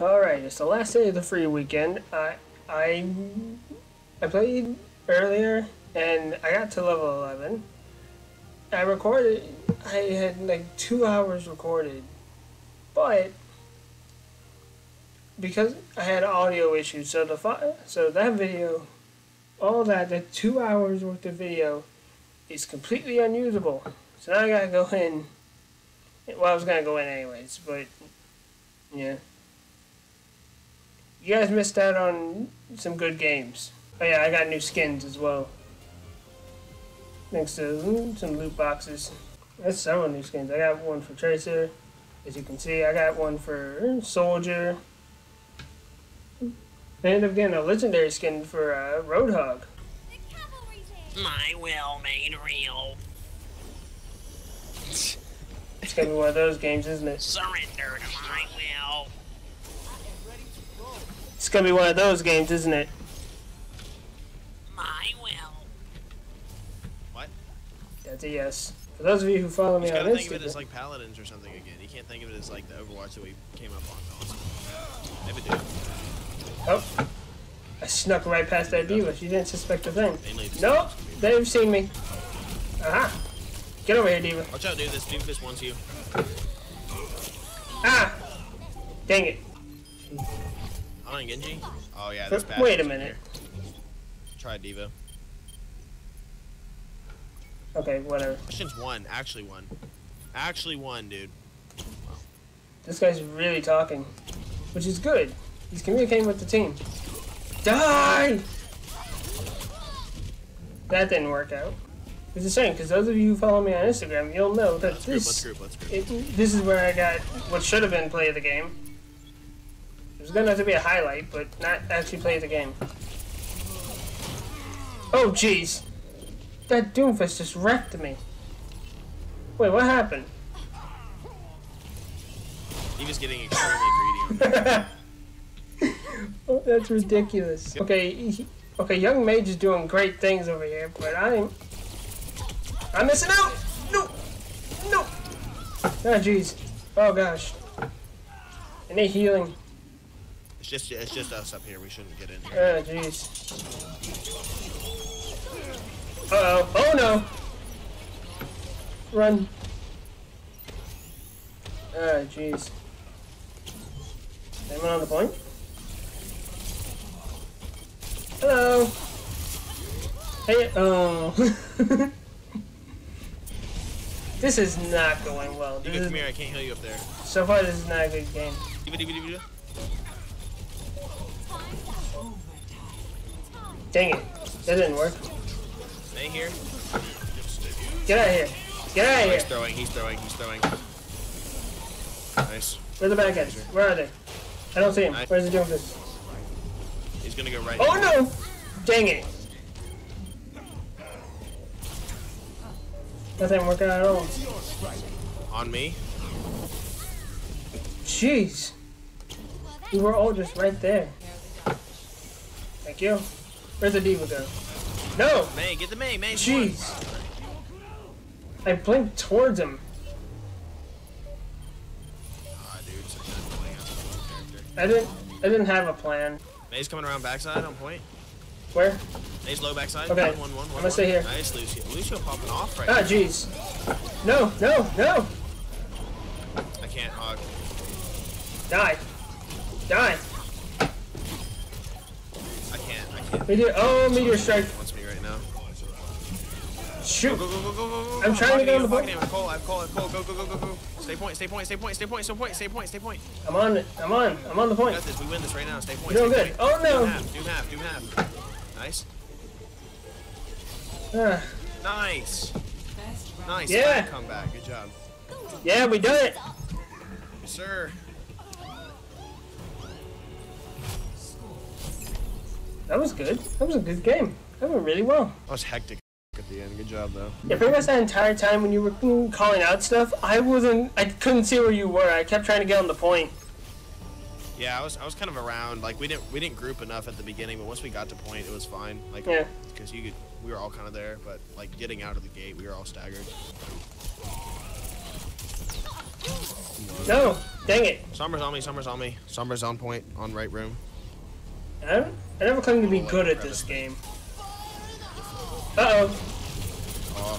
All right, it's the last day of the free weekend. I I I played earlier and I got to level 11. I recorded. I had like two hours recorded, but because I had audio issues, so the so that video, all that the two hours worth of video, is completely unusable. So now I gotta go in. Well, I was gonna go in anyways, but yeah. You guys missed out on some good games. Oh yeah, I got new skins as well. Thanks to some loot boxes. That's several new skins. I got one for Tracer, as you can see. I got one for Soldier. I ended up getting a legendary skin for uh, Roadhog. My will made real. It's gonna be one of those games, isn't it? Surrender to my will. It's gonna be one of those games, isn't it? My will. What? That's a yes. For those of you who follow me He's on gotta think of it as like Paladins or something again. You can't think of it as like the Overwatch that we came up on. Maybe do. oh, I snuck right past that D.Va. She didn't suspect a thing. Mainly Nope, they've seen me. Aha! Get over here, D.Va. Watch out, dude. This Doomfist wants you. Ah! Dang it. On Genji? Oh yeah, For- this bad. wait a minute. Try D.Va. Okay, whatever. Question's one. Actually one. Actually one, dude. This guy's really talking, which is good. He's communicating with the team. Die! That didn't work out. It's the same, because those of you who follow me on Instagram, you'll know that Let's group, let's group, let's group. it, this is where I got what should have been play of the game. It was gonna have to be a highlight, but not actually play the game. Oh jeez, that Doomfist just wrecked me. Wait, what happened? He was getting extremely greedy oh, that's ridiculous. Okay, he, okay, young mage is doing great things over here, but I'm I'm missing out. No, no. Oh ah, jeez. Oh gosh. I need healing. It's just it's just us up here. We shouldn't get in here. Oh jeez. Uh oh. Oh no. Run. Oh jeez. Anyone on the point? Hello. Hey. Oh. this is not going well. This D.Va, is, come here. I can't heal you up there. so far, this is not a good game. Dang it. That didn't work. Stay here. Get out of here. Get out of Oh, here. he's throwing. He's throwing. He's throwing. Nice. Where the bad guys? Where are they? I don't see him. Nice. Where's he doing this? He's gonna go right. Oh no! Dang it! That didn't work out at all. On me. Jeez. We were all just right there. Thank you. Where's the D.Va go? No! Mei, get the Mei. Mei. Jeez. I blinked towards him. Ah, dude. Such a playing out character. I didn't I didn't have a plan. Mei's coming around backside on point. Where? Mei's low backside. Okay. One, one, one, I'm gonna stay here. Nice, Lucio. Lucio popping off right Ah, now. jeez. No, no, no! I can't hog. Die. Die. Meteor, oh, meteor strike. Wants me right now. Shoot. Go, go, go, go, go, go. I'm trying to get on the boat. I'm cold, I'm cold, I'm cold. Go, go, go, go, go. Stay point, stay point, stay point, stay point, stay point, stay point, stay point. I'm on it. I'm on. I'm on the point. We got this. We win this right now. Stay point. Doing good. Point. Oh no. Do half, Do half, doom half. Nice. Uh. Nice. Nice. Yeah. Comeback. Good job. Yeah, we did it. Yes, sir. That was good. That was a good game. That went really well. That was hectic at the end. Good job, though. Yeah, pretty much that entire time when you were calling out stuff, I wasn't. I couldn't see where you were. I kept trying to get on the point. Yeah, I was I was kind of around. Like we didn't we didn't group enough at the beginning, but once we got to point, it was fine. Like Yeah. because you could we were all kind of there, but like getting out of the gate, we were all staggered. No! Dang it! Sombra's on me. Sombra's on me. Sombra's on point on right room. I, don't, I never claimed to be good at this game. Uh oh. Oh,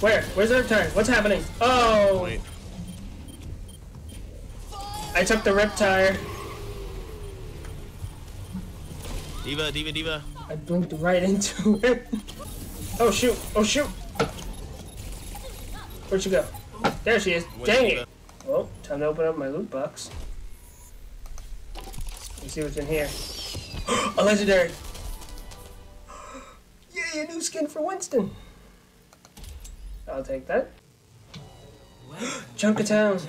Where? Where's our turn? What's happening? Oh! I took the rip tire. D.Va, D.Va, D.Va. I blinked right into it. Oh shoot! Oh shoot! Where'd she go? There she is. Wait, Dang D.Va. it! Well, time to open up my loot box. Let's see what's in here. A legendary! Yay, a new skin for Winston! I'll take that. Junkertown!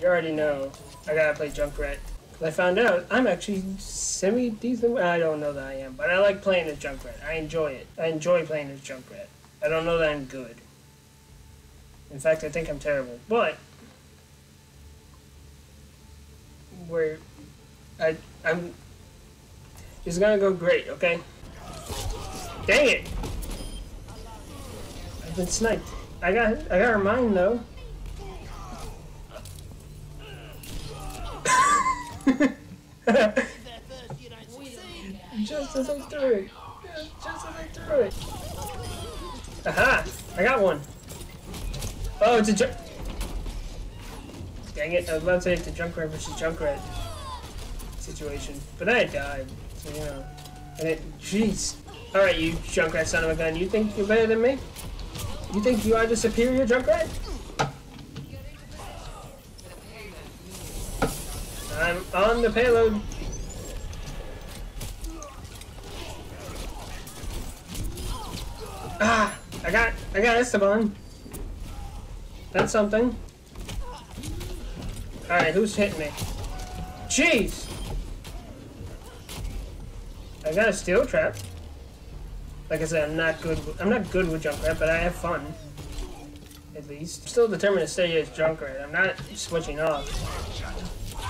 You already know. I gotta play Junkrat. I found out I'm actually semi decent. I don't know that I am, but I like playing as Junkrat. I enjoy it. I enjoy playing as Junkrat. I don't know that I'm good. In fact, I think I'm terrible. But we're I I'm it's gonna go great. Okay. Dang it! I've been sniped. I got I got her mind though. Just as I threw it. Just as I threw it. Aha! I got one. Oh, it's a. Dang it! I was about to say it's a Junkrat versus Junkrat situation, but I died. So you know. And it, jeez. All right, you Junkrat son of a gun. You think you're better than me? You think you are the superior Junkrat? I'm on the payload. Ah! I got I got Esteban. That's something. Alright, who's hitting me? Jeez! I got a steel trap. Like I said, I'm not good. I'm not good with Junkrat, but I have fun. At least, I'm still determined to stay as Junkrat. I'm not switching off.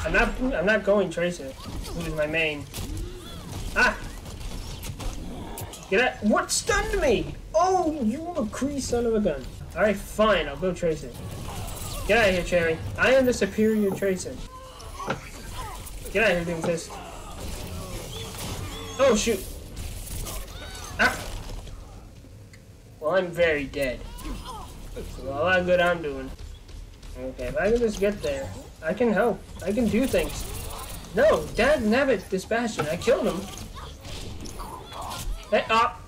I'm not. I'm not going Tracer, who's my main. Ah! Get out! What stunned me? Oh, you McCree son of a gun. All right, fine. I'll go Tracer. Get out of here, Cherry. I am the superior Tracer. Get out of here, Doomfist. Oh shoot! Ah! Well, I'm very dead. So all good I'm doing. Okay, if I can just get there, I can help. I can do things. No, Dad Nabbit, this Bastion. I killed him. Hey, up!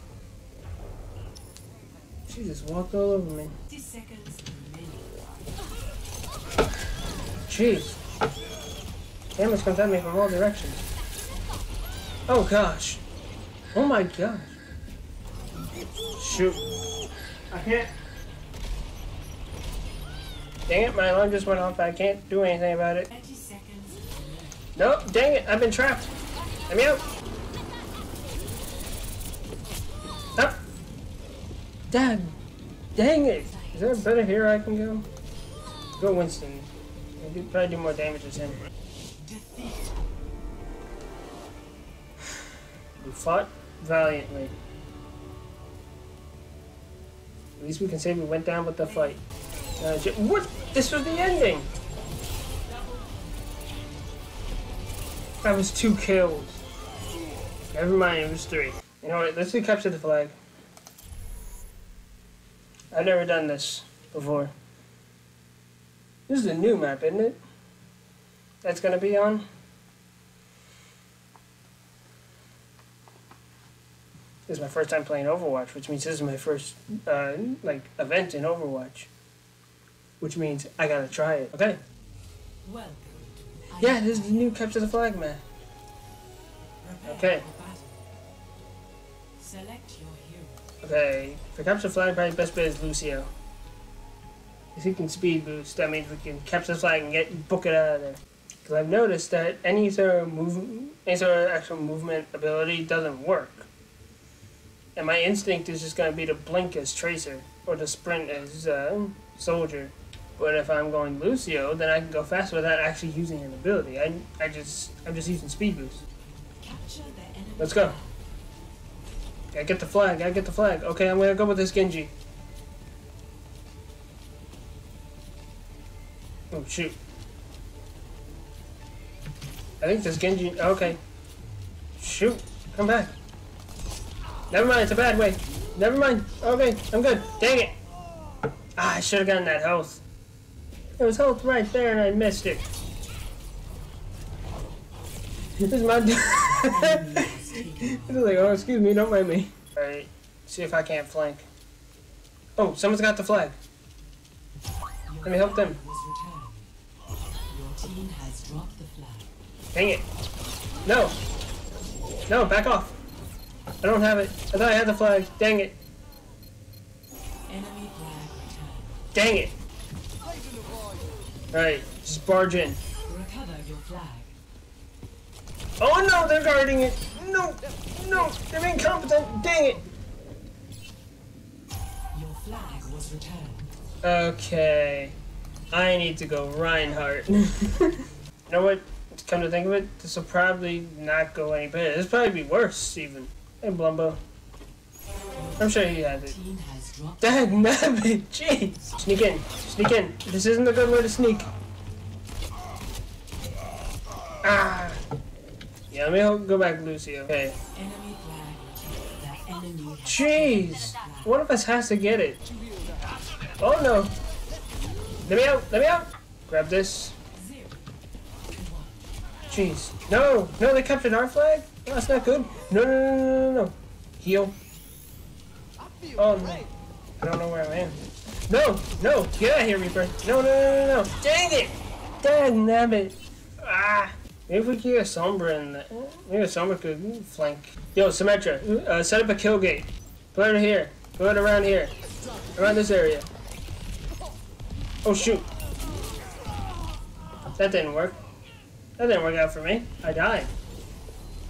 She just walked all over me. Jeez. Damage comes at me from all directions. Oh gosh. Oh my gosh. Shoot. I can't. Dang it, my alarm just went off. I can't do anything about it. No, dang it, I've been trapped. Let me out. Up. Dad. Dang it. Is there a better hero I can go? Go Winston. I do probably do more damage as him. We fought valiantly. At least we can say we went down with the fight. Uh, what? This was the ending! That was two kills. Never mind, it was three. You know what? Let's do capture the flag. I've never done this before. This is a new map, isn't it? That's gonna be on? This is my first time playing Overwatch, which means this is my first, uh, like, event in Overwatch. Which means I gotta try it. Okay. Welcome. Yeah, this is the new Capture the Flag man. Okay. Select your hero. Okay, for Capture the Flag, probably best bet is Lucio. If he can speed boost, that means we can capture the flag and get book it out of there. Because I've noticed that any sort of move, any sort of actual movement ability doesn't work. And my instinct is just going to be to blink as Tracer or to sprint as uh, Soldier. But if I'm going Lucio, then I can go faster without actually using an ability. I, I just I'm just using speed boost. Capture the enemy. Let's go. Gotta get the flag. Gotta get the flag. Okay, I'm gonna go with this Genji. Oh shoot. I think this Genji. Okay. Shoot. Come back. Never mind. It's a bad way. Never mind. Okay. I'm good. Dang it. Ah, I should have gotten that health. There was health right there and I missed it. This is my. It's like, oh, excuse me, don't mind me. Alright, see if I can't flank. Oh, someone's got the flag. Let me help them. Was returned. Your team has dropped the flag. Dang it. No. No, back off. I don't have it. I thought I had the flag. Dang it. Enemy flag returned. Dang it. Alright, just barge in. Recover your flag. Oh no, they're guarding it. No, no, they're incompetent. Dang it. Your flag was returned. Okay. I need to go Reinhardt. you know what? Come to think of it, this will probably not go any better. This will probably be worse, even. Hey, Blumbo. I'm sure he has it. Dropped. Nabbit, jeez. Sneak in, sneak in. This isn't a good way to sneak. Ah. Yeah, let me go back, Lucio. Okay. Enemy flag returned. The enemy has Jeez. One of us has to get it. Oh no. Let me out, let me out. Grab this. zero. Jeez. No, no, they captured our flag? No, that's not good. No, no, no, no, no, no. Heal. Oh, no. I don't know where I am. No, no, get out of here, Reaper. No, no, no, no, no. Dang it! Dang nabbit. Ah. Maybe if we could get a Sombra in there. Maybe a Sombra could flank. Yo, Symmetra, uh, set up a kill gate. Put it here. Put it around here. Around this area. Oh, shoot. That didn't work. That didn't work out for me. I died.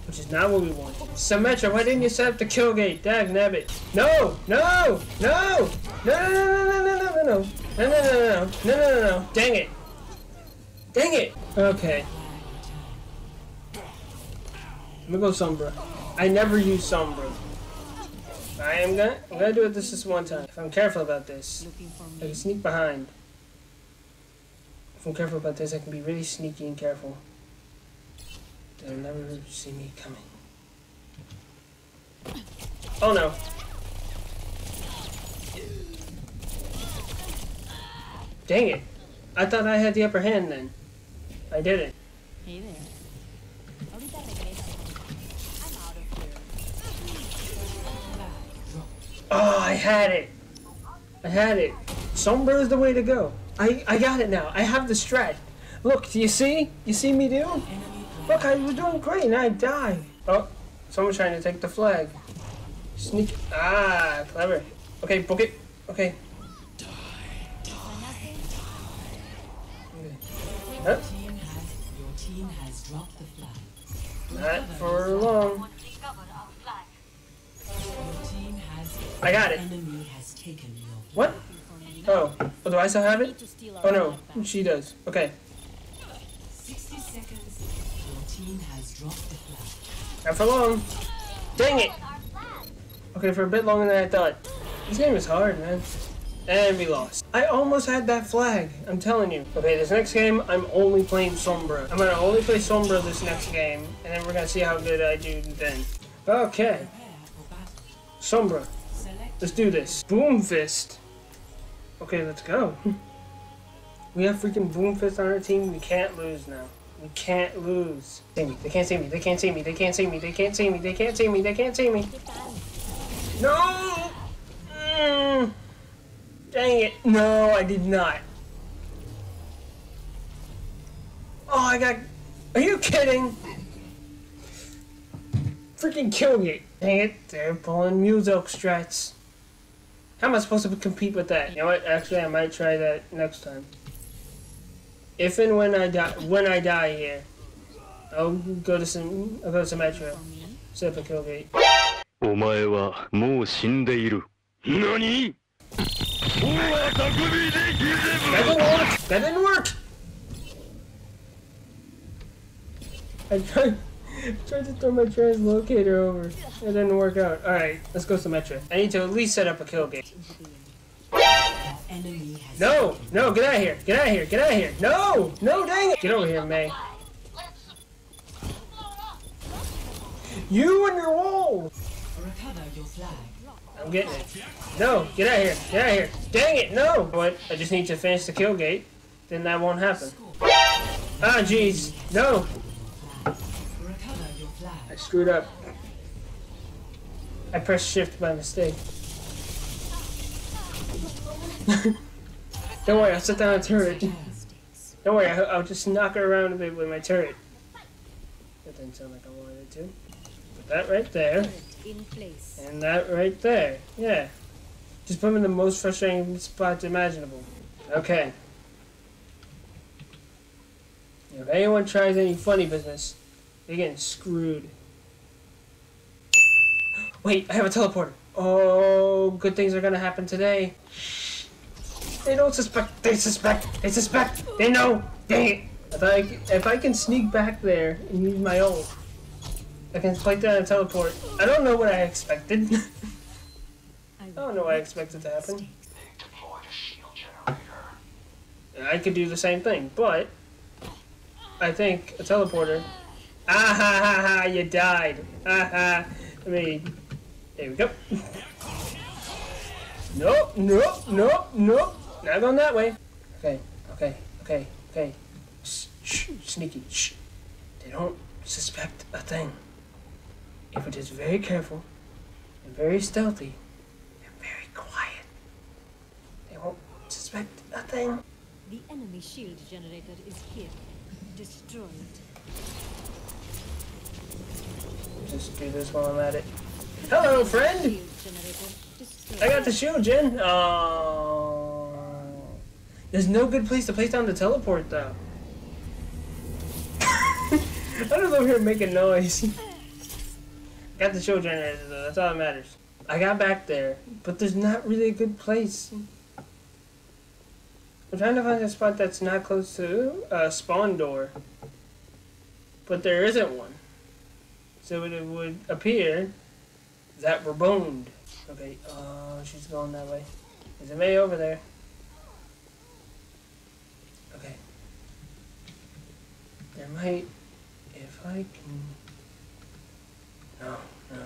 Which is not what we want. Symmetra, why didn't you set up the kill gate? Dag nabbit. No! No! No! No, no, no, no, no, no, no, no. No, no, no, no, no, no, no, no, no. Dang it. Dang it. Okay. I'm gonna go Sombra. I never use Sombra. I am gonna, I'm gonna do it this just one time. If I'm careful about this, I can sneak behind. If I'm careful about this, I can be really sneaky and careful. They'll never see me coming. Oh no. Dang it. I thought I had the upper hand then. I didn't. Hey there. Oh, I'm out of here. Oh, I had it. I had it. Sombra is the way to go. I, I got it now. I have the strat. Look, do you see? You see me do? Look, I was doing great and I died. Oh, someone's trying to take the flag. Sneak. Ah, clever. Okay, book it. Okay. Huh? Your team has your dropped the flag. Not for long. Your team has I got it. enemy has taken your What? Oh, oh, do I still have it? To steal our Oh no, she does. Okay, 60 seconds. Your team has dropped the flag. not for long. Dang it! Okay, for a bit longer than I thought. This game is hard, man. And we lost. I almost had that flag. I'm telling you. Okay, this next game, I'm only playing Sombra. I'm gonna only play Sombra this next game, and then we're gonna see how good I do then. Okay, Prepare. Sombra. Let's do this. Doomfist. Okay, let's go. We have freaking Doomfist on our team. We can't lose now. We can't lose. They can't see me. They can't see me. They can't see me. They can't see me. They can't see me. They can't see me. No! Mm. Dang it. No, I did not. Oh, I got. Are you kidding? Freaking kill me. Dang it, they're pulling Muselk strats. How am I supposed to compete with that? You know what? Actually, I might try that next time. If and when I die, when I die here, I'll go to some, I'll go to Symmetra, set up a kill gate. お前はもう死んでいる。何 That didn't work. That didn't work. I tried, tried to throw my translocator over. It didn't work out. All right, let's go Symmetra. I need to at least set up a kill gate. No, no, get out of here. Get out of here. Get out of here. No, no, dang it. Get over here, Mei. You and your wall. I'm getting it. No, get out of here. Get out of here. Dang it, no. What? I just need to finish the kill gate. Then that won't happen. Ah, jeez. No. Recover your flag. I screwed up. I pressed shift by mistake. Don't worry, I'll set down a turret. Don't worry, I'll, just knock her around a bit with my turret. That didn't sound like I wanted to. Put that right there, and that right there. Yeah. Just put them in the most frustrating spots imaginable. Okay. If anyone tries any funny business, they're getting screwed. Wait, I have a teleporter. Oh, good things are gonna happen today. They don't suspect. They suspect. They suspect. They know. Dang it. If I, if I can sneak back there and use my ult, I can fight down and teleport. I don't know what I expected. I don't know what I expected to happen. I could do the same thing, but I think a teleporter. Ah ha ha ha! You died. Ah ha. I mean, there we go. Nope, nope, nope, nope. Not going that way. Okay, okay, okay, okay. Shh, shh, sneaky. Shh. They don't suspect a thing. If we're just very careful and very stealthy and very quiet, they won't suspect a thing. The enemy shield generator is here. Destroy it. Just do this while I'm at it. Hello, friend. I got the shield, Jen. Oh, uh, there's no good place to place down the teleport, though. I don't over here making noise. got the shield generator, though. That's all that matters. I got back there, but there's not really a good place. I'm trying to find a spot that's not close to a spawn door, but there isn't one. So it would appear that we're. Okay, oh, she's going that way. There's a Mei over there. Okay. There might, if I can. No, no.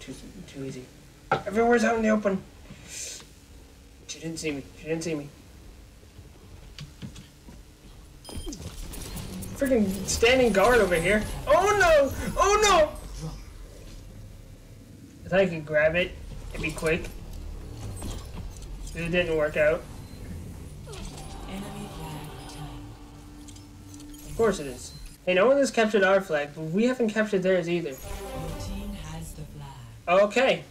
Too, too easy. Everywhere's out in the open. She didn't see me. She didn't see me. Freaking standing guard over here. Oh no! Oh no! I thought I could grab it and be quick. But it didn't work out. Of course it is. Hey, no one has captured our flag, but we haven't captured theirs either. Team has the. Okay.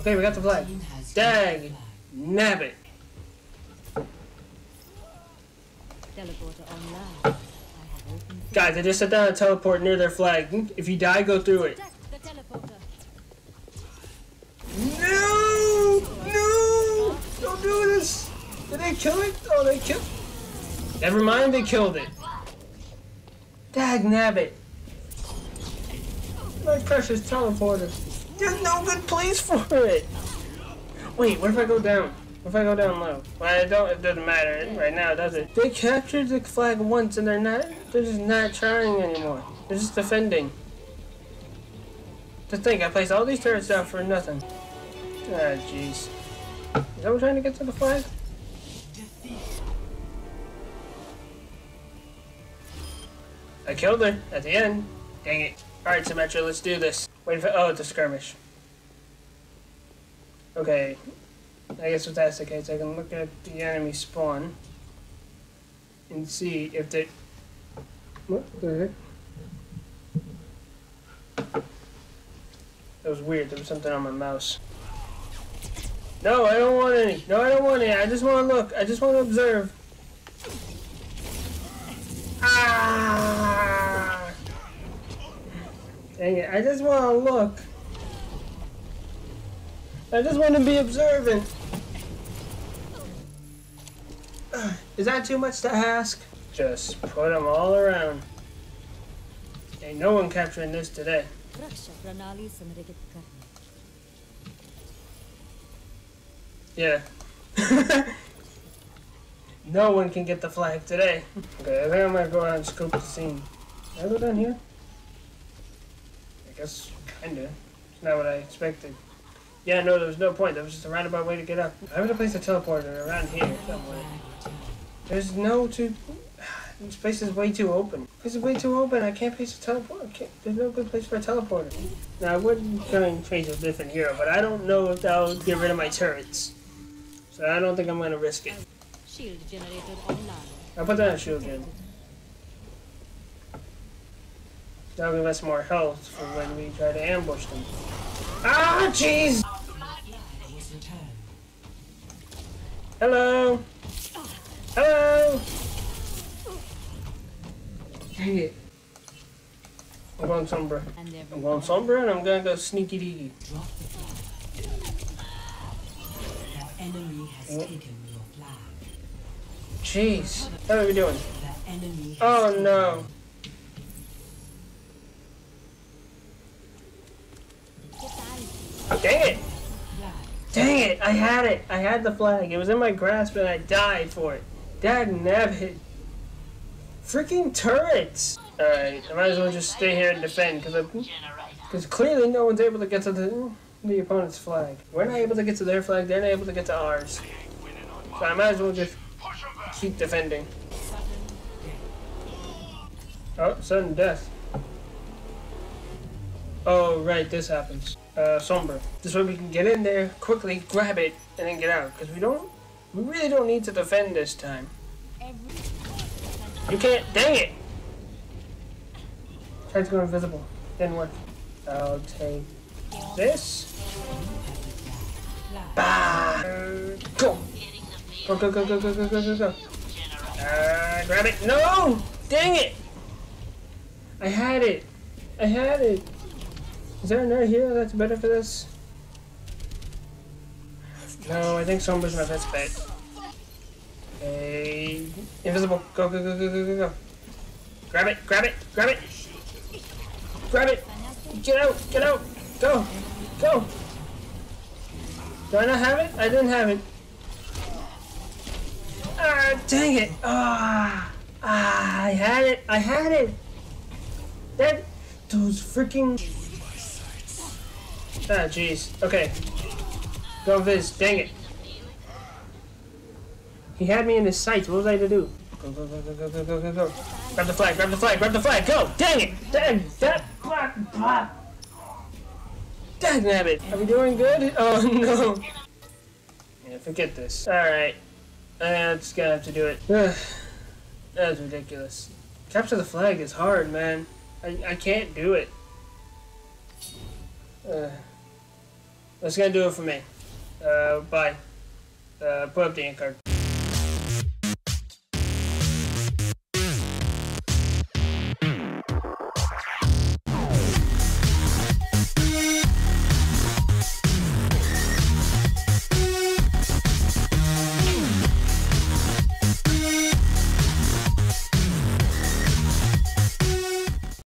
Okay, we got the flag. Dag. the flag. Nabbit. Teleporter online. I have opened. Guys, I just set down a teleport near their flag. If you die, go through it. Protect the teleporter. No! No! Don't do this! Did they kill it? Oh, they killed. Never mind, they killed it. Dag nabbit. My precious teleporter. There's no good place for it. Wait, what if I go down? If I go down low? Well, I don't. It doesn't matter right now, does it? They captured the flag once, and they're not. They're just not trying anymore. They're just defending. To think, I placed all these turrets down for nothing. Ah, jeez. Is that what trying to get to the flag? I killed her at the end. Dang it. Alright, Symmetra, let's do this. Wait for. Oh, it's a skirmish. Okay. I guess if that's the case, I can look at the enemy spawn and see if they. What the heck? That was weird. There was something on my mouse. No, I don't want any. No, I don't want any. I just want to look. I just want to observe. Ah! Dang it. I just want to look. I just want to be observant. Is that too much to ask? Just put them all around. Ain't no one capturing this today. Yeah. no one can get the flag today. Okay, I think I'm gonna go out and scope the scene. Can I go down here? I guess, kinda. It's not what I expected. Yeah, no, there was no point. That was just a roundabout way to get up. I have a place to teleport around here somewhere. There's no too. This place is way too open. This is way too open. I can't place a teleporter. There's no good place for a teleporter. Now I wouldn't try and change a different hero, but I don't know if that'll get rid of my turrets. So I don't think I'm gonna risk it. Shield generated online. I'll put that on shield again. That'll give us more health for when we try to ambush them. Ah, jeez! Was returned. Hello! Hello! It. I'm going Sombra. I'm going Sombra and I'm gonna go sneaky deaky. The flag. Jeez. How are we doing? Oh no. Dang it! Dang it! I had it! I had the flag. It was in my grasp and I died for it. Dad nabbit. Freaking turrets! Alright, I might as well just stay here and defend because because clearly no one's able to get to the the opponent's flag. We're not able to get to their flag. They're not able to get to ours. So I might as well just keep defending. Oh, sudden death. Oh, right, this happens. Uh, Sombra. This way we can get in there, quickly grab it, and then get out. Because we don't, we really don't need to defend this time. You can't, dang it! Tried to go invisible. Didn't work. I'll take this. Bah! Go! Go, go, go, go, go, go, go, go, go. Uh, grab it. No! Dang it! I had it. I had it. Is there another hero that's better for this? No, I think Sombra's my best bet. Okay. Invisible. Go, go, go, go, go, go, go. Grab it, grab it, grab it. Grab it. Get out, get out. Go, go. Do I not have it? I didn't have it. Ah, dang it. Ah, ah, I had it. I had it. That, those freaking. Ah, jeez. Okay. Go Viz. Dang it. He had me in his sights. What was I to do? Go, go, go, go, go, go, go, go, go. Grab the flag, grab the flag, grab the flag. Go. Dang it. Dang. That. Blah, blah. Dang nabbit. Are we doing good? Oh, no. Yeah, forget this. Alright. I'm just gonna have to do it. That's ridiculous. Capture the flag is hard, man. I, I can't do it. Uh, that's gonna do it for me. Uh, bye. Uh, put up the ink card.